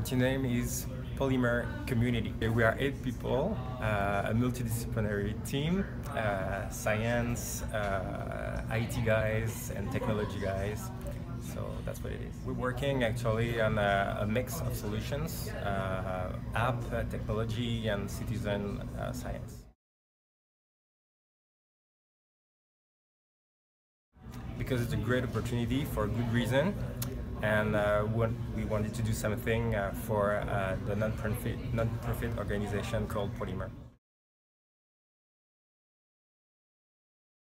Our team name is Poly-Mer Community. We are eight people, uh, a multidisciplinary team, uh, science, uh, IT guys, and technology guys. So that's what it is. We're working actually on a, a mix of solutions, uh, app, uh, technology, and citizen uh, science. Because it's a great opportunity for a good reason and uh, we wanted to do something uh, for uh, the non-profit non-profit organization called Polymer.